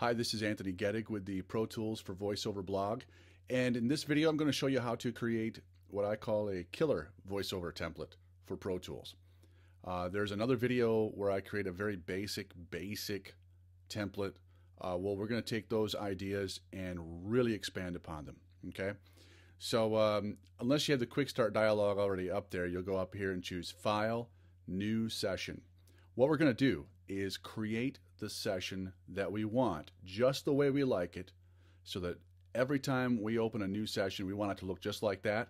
Hi, this is Anthony Gettig with the Pro Tools for VoiceOver blog. And in this video, I'm going to show you how to create what I call a killer voiceover template for Pro Tools. Uh, there's another video where I create a very basic, basic template. Uh, well, we're going to take those ideas and really expand upon them. Okay. So um, unless you have the quick start dialog already up there, you'll go up here and choose File, New Session. What we're going to do is create the session that we want just the way we like it so that every time we open a new session, we want it to look just like that.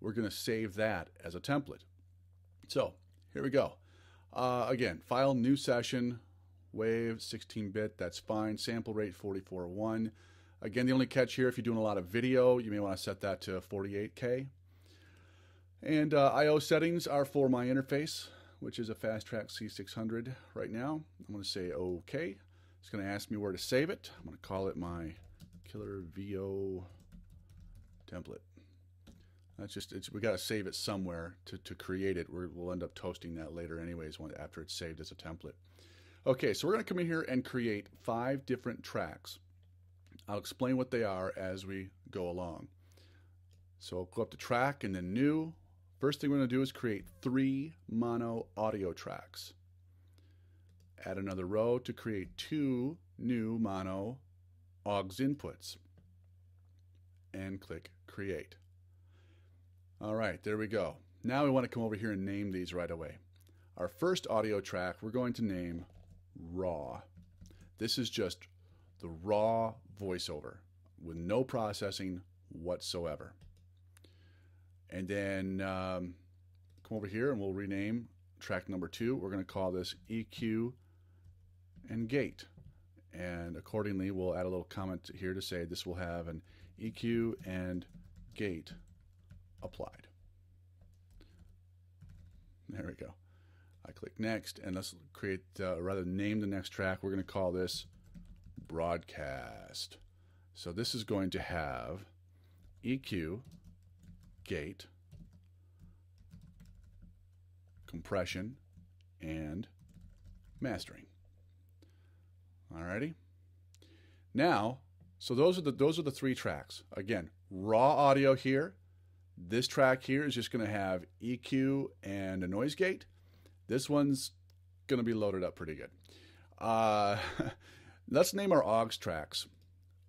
We're going to save that as a template. So here we go. Uh, again, file new session, wave 16-bit, that's fine. Sample rate 44.1. Again, the only catch here, if you're doing a lot of video, you may want to set that to 48K. And uh, I.O. settings are for my interface which is a Fast Track C600 right now. I'm going to say OK. It's going to ask me where to save it. I'm going to call it my Killer VO template. That's just, we got to save it somewhere to, to create it. we will end up toasting that later anyways when, after it's saved as a template. Okay, so we're going to come in here and create five different tracks. I'll explain what they are as we go along. So I'll go up to track and then new. First thing we're going to do is create three mono audio tracks. Add another row to create two new mono AUX inputs. And click Create. All right, there we go. Now we want to come over here and name these right away. Our first audio track we're going to name Raw. This is just the raw voiceover with no processing whatsoever. And then um, come over here and we'll rename track number two. We're going to call this EQ and gate. And accordingly, we'll add a little comment here to say this will have an EQ and gate applied. There we go. I click next and let's create, uh, rather name the next track, we're going to call this broadcast. So this is going to have EQ gate, compression, and mastering. Alrighty. Now, so those are the those are the three tracks. Again, raw audio here. This track here is just going to have EQ and a noise gate. This one's going to be loaded up pretty good. Uh, let's name our AUX tracks.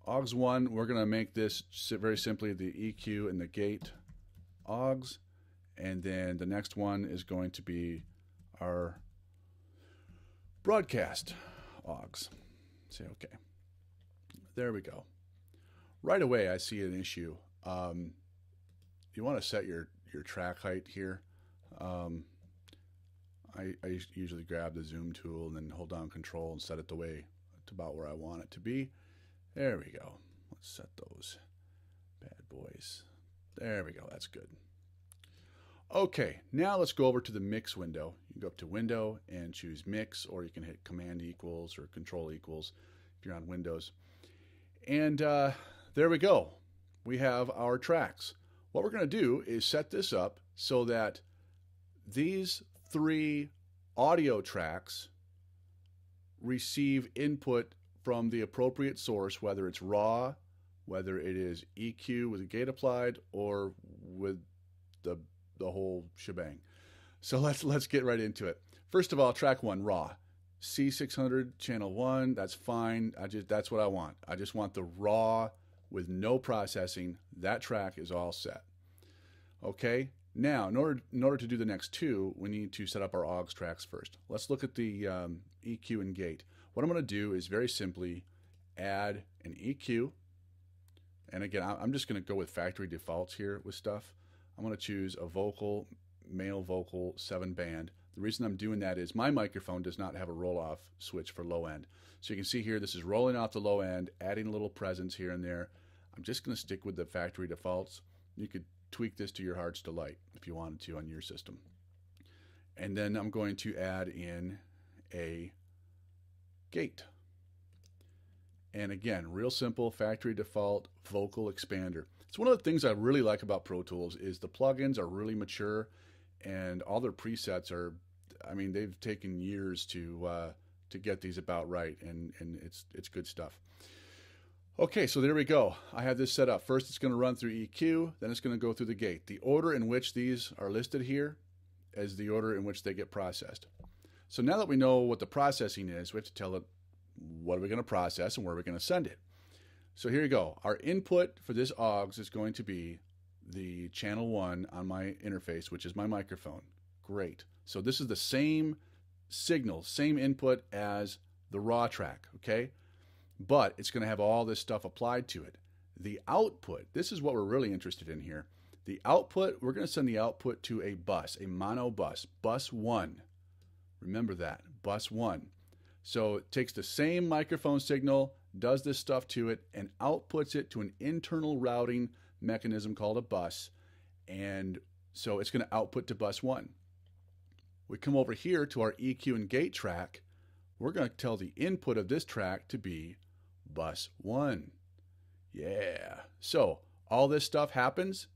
AUX 1, we're going to make this very simply the EQ and the gate AUX. And then the next one is going to be our broadcast AUX. Say okay. There we go. Right away, I see an issue. Um, you want to set your, your track height here. Um, I, I usually grab the zoom tool and then hold down control and set it the way to about where I want it to be. There we go. Let's set those bad boys there we go. That's good. Okay, now let's go over to the mix window. You go up to window and choose mix, or you can hit command equals or control equals if you're on Windows. And uh, there we go. We have our tracks. What we're going to do is set this up so that these three audio tracks receive input from the appropriate source, whether it's raw, whether it is EQ with a gate applied or with the the whole shebang. So let's let's get right into it. First of all, track one, raw. C600 channel one, that's fine. I just that's what I want. I just want the raw with no processing. That track is all set. Okay. Now, in order in order to do the next two, we need to set up our AUX tracks first. Let's look at the um, EQ and gate. What I'm going to do is very simply add an EQ and again, I'm just going to go with factory defaults here with stuff. I'm going to choose a vocal, male vocal, seven band. The reason I'm doing that is my microphone does not have a roll off switch for low end. So you can see here, this is rolling off the low end, adding a little presence here and there. I'm just going to stick with the factory defaults. You could tweak this to your heart's delight if you wanted to on your system. And then I'm going to add in a gate. And again, real simple factory default vocal expander. It's one of the things I really like about Pro Tools is the plugins are really mature and all their presets are I mean they've taken years to uh, to get these about right, and and it's it's good stuff. Okay, so there we go. I have this set up. First, it's going to run through EQ, then it's going to go through the gate. The order in which these are listed here is the order in which they get processed. So now that we know what the processing is, we have to tell it what are we going to process and where are we're going to send it. So here you go. Our input for this AUX is going to be the channel one on my interface, which is my microphone. Great. So this is the same signal, same input as the raw track, okay? But it's going to have all this stuff applied to it. The output, this is what we're really interested in here. The output, we're going to send the output to a bus, a mono bus, bus one. Remember that, bus one. So it takes the same microphone signal, does this stuff to it, and outputs it to an internal routing mechanism called a bus. And so it's going to output to bus one. We come over here to our EQ and gate track. We're going to tell the input of this track to be bus one. Yeah. So all this stuff happens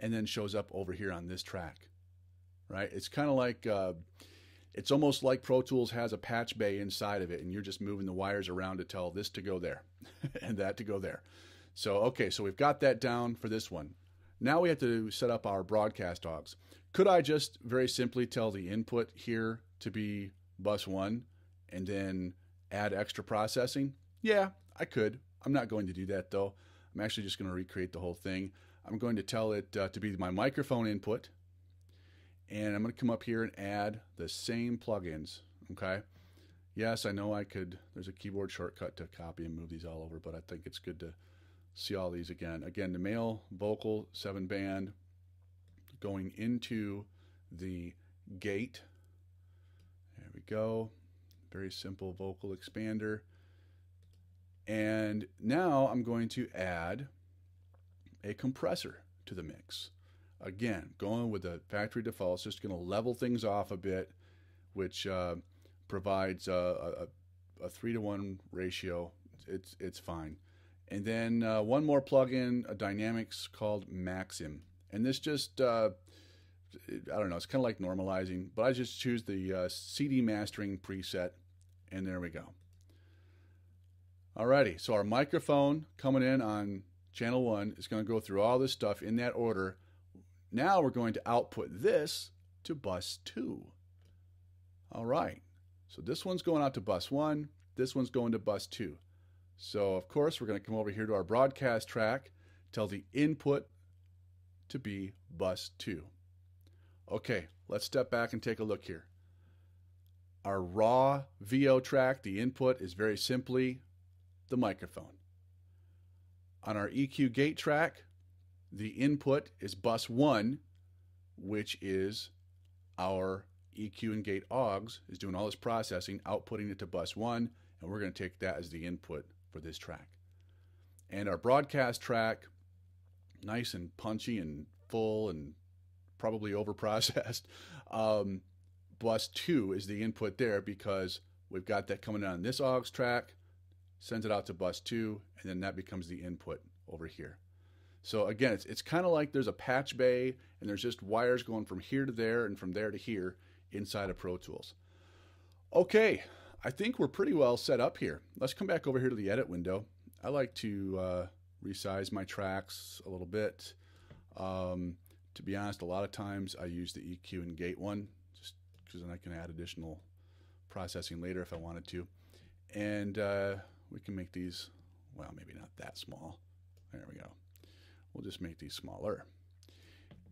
and then shows up over here on this track, right? It's kind of like, uh, it's almost like Pro Tools has a patch bay inside of it, and you're just moving the wires around to tell this to go there and that to go there. So, okay, so we've got that down for this one. Now we have to set up our broadcast AUX. Could I just very simply tell the input here to be bus one and then add extra processing? Yeah, I could. I'm not going to do that though. I'm actually just going to recreate the whole thing. I'm going to tell it uh, to be my microphone input. And I'm going to come up here and add the same plugins. Okay. Yes, I know I could. There's a keyboard shortcut to copy and move these all over, but I think it's good to see all these again. Again, the male vocal seven band going into the gate. There we go. Very simple vocal expander. And now I'm going to add a compressor to the mix. Again, going with the factory defaults, just going to level things off a bit, which uh, provides a, a, a, three to one ratio. It's it's fine. And then uh, one more plugin, a Dynamics called Maxim, and this just uh, I don't know. It's kind of like normalizing, but I just choose the uh, CD mastering preset, and there we go. Alrighty, so our microphone coming in on channel one is going to go through all this stuff in that order. Now we're going to output this to bus two. All right, so this one's going out to bus one, this one's going to bus two. So of course we're going to come over here to our broadcast track, tell the input to be bus two. Okay, let's step back and take a look here. Our raw VO track, the input is very simply the microphone. On our EQ gate track, the input is bus 1, which is our EQ and gate AUX is doing all this processing, outputting it to bus 1, and we're going to take that as the input for this track. And our broadcast track, nice and punchy and full and probably over processed. Um, bus 2 is the input there because we've got that coming on this AUX track sends it out to bus two, and then that becomes the input over here. So again, it's, it's kind of like there's a patch bay and there's just wires going from here to there and from there to here inside of Pro Tools. Okay, I think we're pretty well set up here. Let's come back over here to the edit window. I like to uh, resize my tracks a little bit. Um, to be honest, a lot of times I use the EQ and gate one just because then I can add additional processing later if I wanted to. And uh, we can make these, well, maybe not that small. There we go. We'll just make these smaller.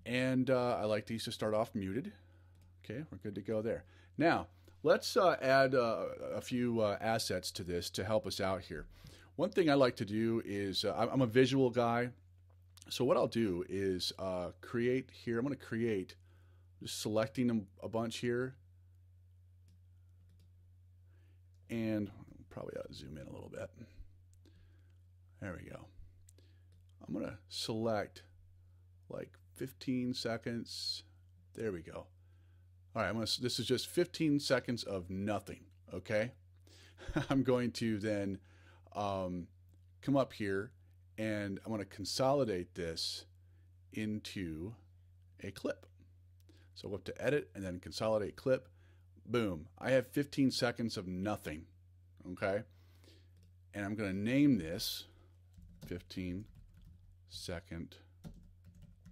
And uh, I like these to start off muted. Okay, we're good to go there. Now, let's uh, add uh, a few uh, assets to this to help us out here. One thing I like to do is, uh, I'm a visual guy. So what I'll do is uh, create here, I'm going to create, just selecting a bunch here. And Probably ought to zoom in a little bit. There we go. I'm going to select like 15 seconds. There we go. All right, I'm gonna, this is just 15 seconds of nothing, okay? I'm going to then um, come up here and I'm going to consolidate this into a clip. So I'll go up to edit and then consolidate clip. boom, I have 15 seconds of nothing. Okay. And I'm going to name this 15 second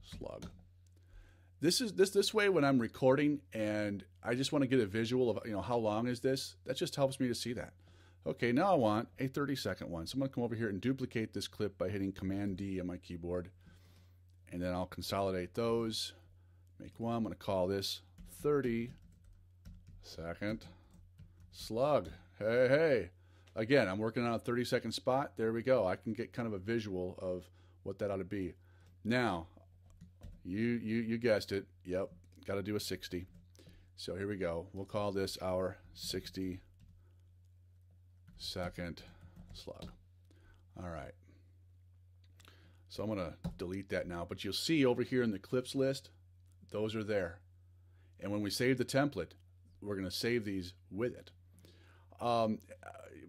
slug. This is this this way when I'm recording and I just want to get a visual of you know how long is this. That just helps me to see that. Okay, now I want a 30 second one. So I'm going to come over here and duplicate this clip by hitting Command D on my keyboard. And then I'll consolidate those. Make one. I'm going to call this 30 second slug. Hey, hey. Again, I'm working on a 30 second spot. There we go. I can get kind of a visual of what that ought to be. Now, you you you guessed it. Yep, got to do a 60. So here we go. We'll call this our 60 second slug. All right. So I'm going to delete that now, but you'll see over here in the clips list, those are there. And when we save the template, we're going to save these with it. Um,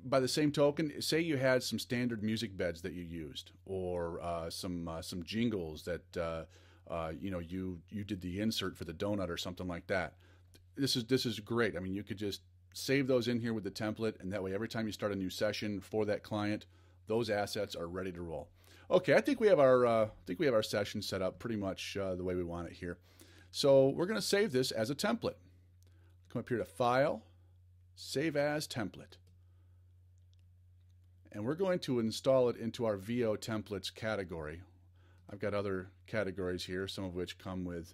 by the same token, say you had some standard music beds that you used, or uh, some uh, some jingles that uh, uh, you know you you did the insert for the donut or something like that. This is this is great. I mean, you could just save those in here with the template, and that way, every time you start a new session for that client, those assets are ready to roll. Okay, I think we have our uh, I think we have our session set up pretty much uh, the way we want it here. So we're going to save this as a template. Come up here to File, Save As Template. And we're going to install it into our VO templates category. I've got other categories here, some of which come with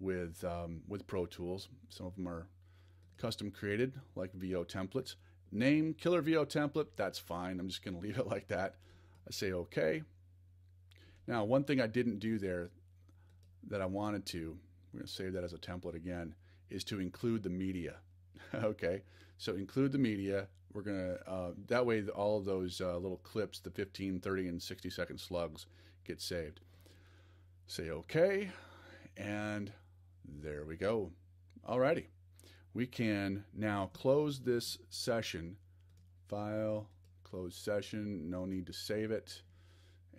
with um, with Pro Tools. Some of them are custom created, like VO templates. Name Killer VO template. That's fine. I'm just going to leave it like that. I say OK. Now, one thing I didn't do there that I wanted to, we're going to save that as a template again, is to include the media. okay, so include the media. We're going to, uh, that way all of those uh, little clips, the 15, 30, and 60 second slugs get saved. Say OK, and there we go. Alrighty, we can now close this session. File, close session, no need to save it.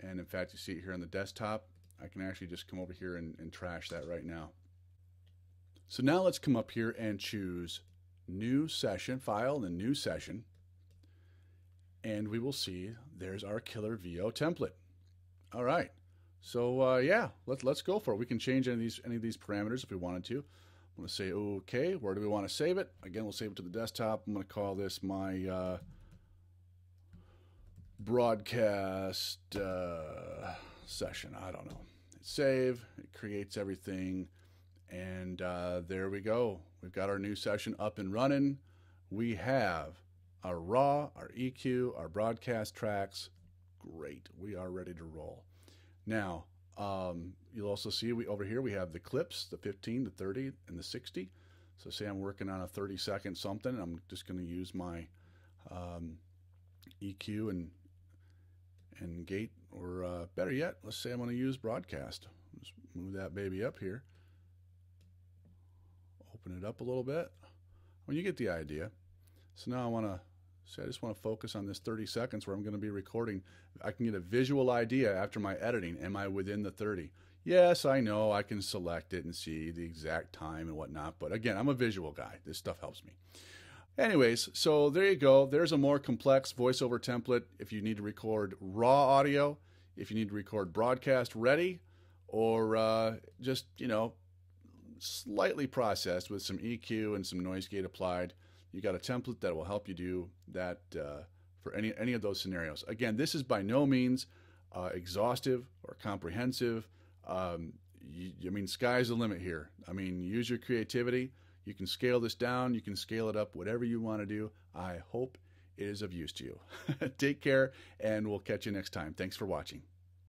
And in fact, you see it here on the desktop. I can actually just come over here and, and trash that right now. So now let's come up here and choose New Session, File, and New Session. And we will see there's our killer VO template. All right. So uh, yeah, let's let's go for it. We can change any of these any of these parameters if we wanted to. I'm to say OK. Where do we want to save it? Again, we'll save it to the desktop. I'm to call this my uh, broadcast uh, session. I don't know. Save. It creates everything, and uh, there we go. We've got our new session up and running. We have our raw, our EQ, our broadcast tracks. Great. We are ready to roll. Now, um, you'll also see we over here we have the clips, the 15, the 30, and the 60. So say I'm working on a 30 second something, I'm just going to use my um, EQ and and gate, or uh, better yet, let's say I'm going to use broadcast. Just move that baby up here. Open it up a little bit. Well, you get the idea. So now I want to so I just want to focus on this 30 seconds where I'm going to be recording. I can get a visual idea after my editing. Am I within the 30? Yes, I know I can select it and see the exact time and whatnot. But again, I'm a visual guy. This stuff helps me. Anyways, so there you go. There's a more complex voiceover template if you need to record raw audio, if you need to record broadcast ready, or uh, just, you know, slightly processed with some EQ and some noise gate applied you got a template that will help you do that uh, for any any of those scenarios. Again, this is by no means uh, exhaustive or comprehensive. Um, you, I mean, sky's the limit here. I mean, use your creativity. You can scale this down. You can scale it up. Whatever you want to do. I hope it is of use to you. Take care, and we'll catch you next time. Thanks for watching.